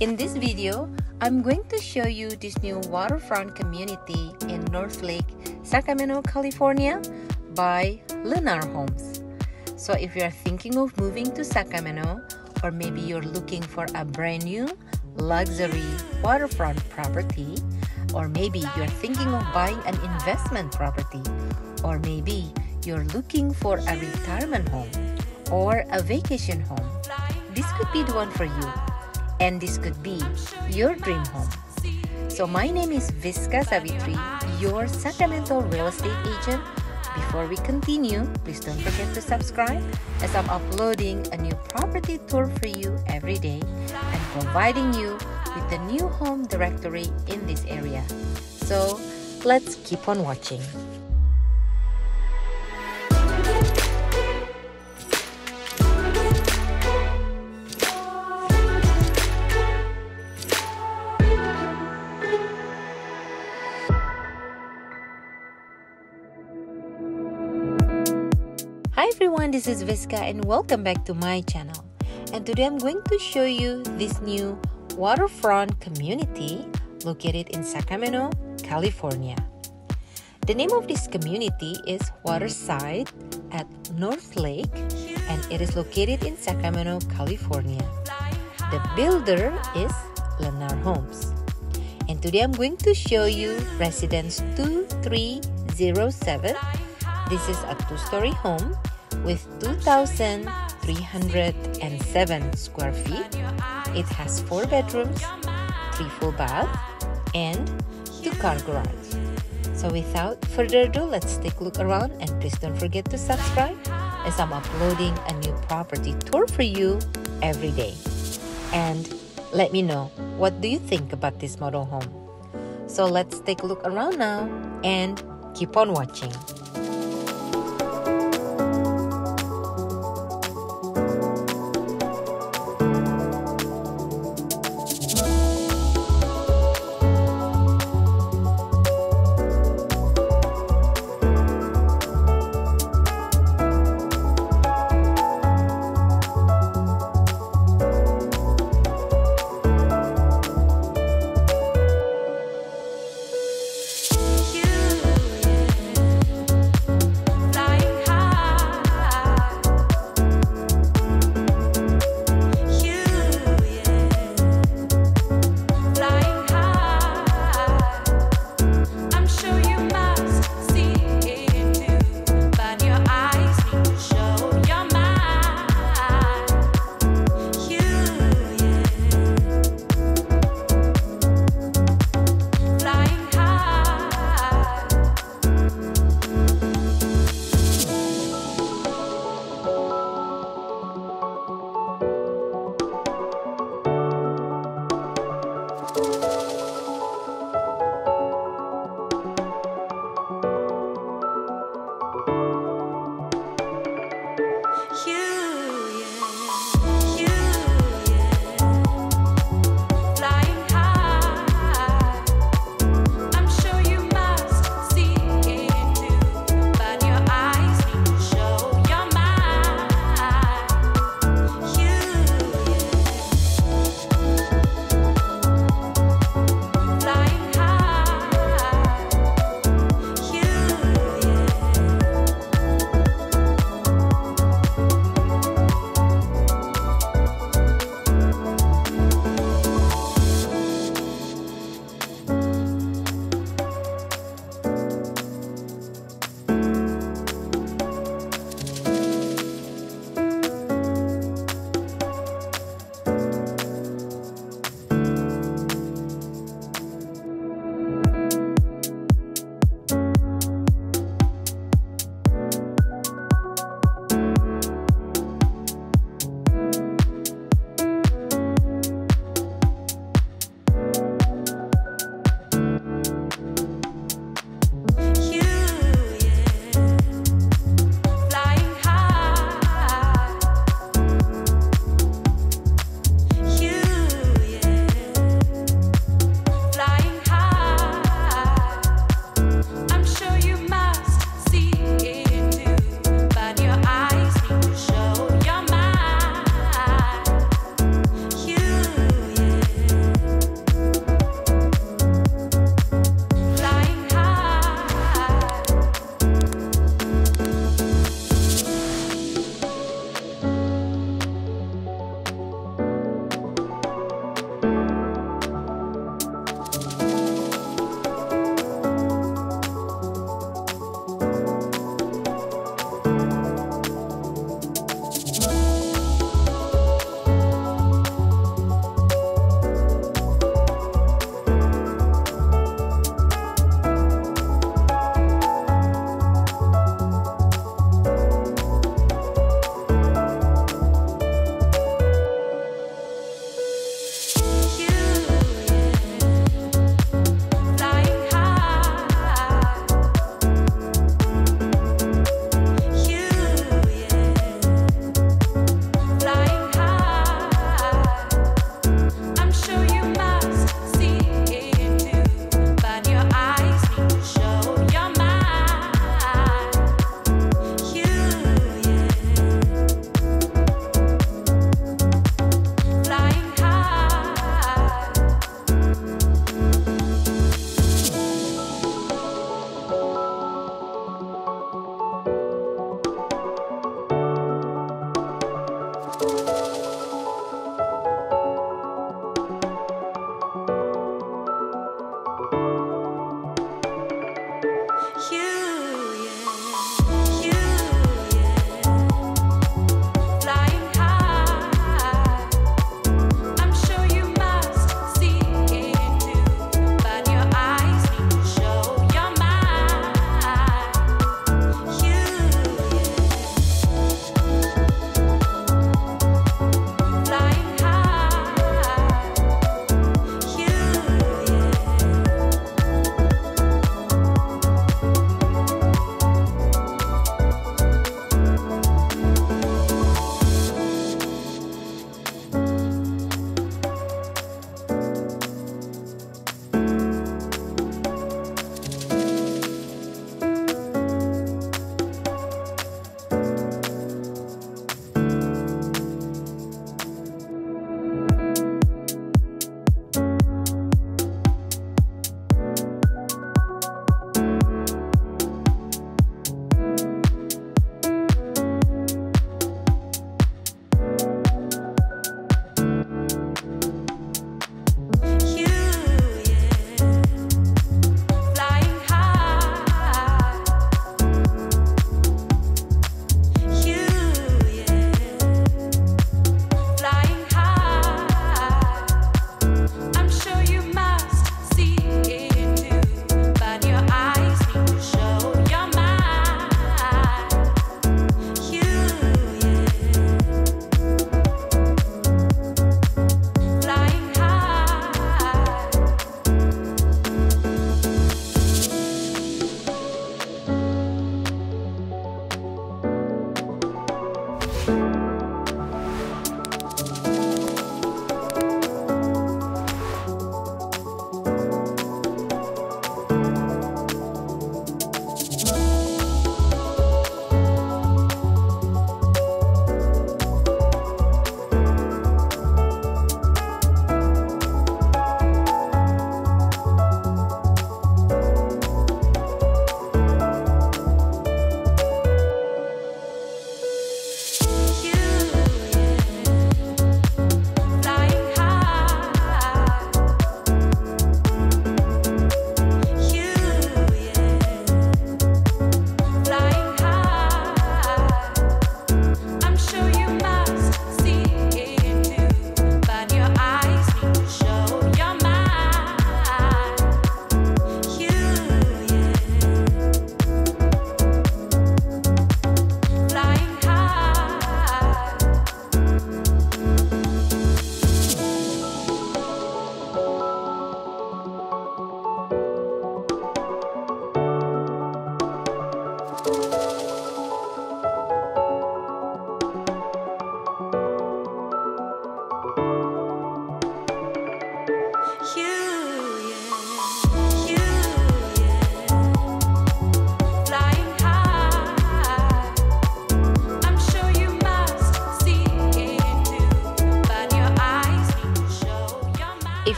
In this video, I'm going to show you this new waterfront community in Northlake, Sacramento, California by Lennar Homes. So if you're thinking of moving to Sacramento or maybe you're looking for a brand new luxury waterfront property or maybe you're thinking of buying an investment property or maybe you're looking for a retirement home or a vacation home, this could be the one for you. And this could be your dream home. So my name is Vischa Savitri, your Sacramento real estate agent. Before we continue, please don't forget to subscribe as I'm uploading a new property tour for you every day and providing you with the new home directory in this area. So let's keep on watching. Everyone, this is Vischa and welcome back to my channel. And today I'm going to show you this new waterfront community located in Sacramento, California. The name of this community is Watersyde at Northlake and it is located in Sacramento, California. The builder is Lennar Homes. And today I'm going to show you Residence 2307 this is a two-story home with 2,307 square feet. It has four bedrooms, three full bath, and two car garage. So without further ado, let's take a look around and please don't forget to subscribe as I'm uploading a new property tour for you every day. And let me know what do you think about this model home. So let's take a look around now and keep on watching.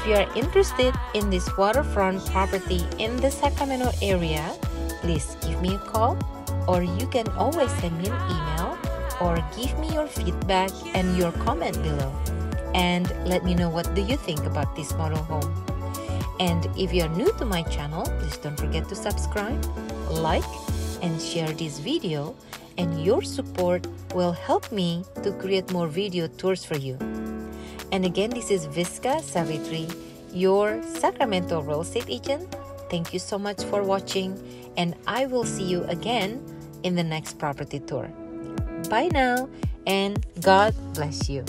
If you are interested in this waterfront property in the Sacramento area, please give me a call or you can always send me an email or give me your feedback and your comment below and let me know what do you think about this model home. And if you're new to my channel, please don't forget to subscribe, like, and share this video and your support will help me to create more video tours for you. And again, this is Vischa Savitri, your Sacramento real estate agent. Thank you so much for watching, and I will see you again in the next property tour. Bye now, and God bless you.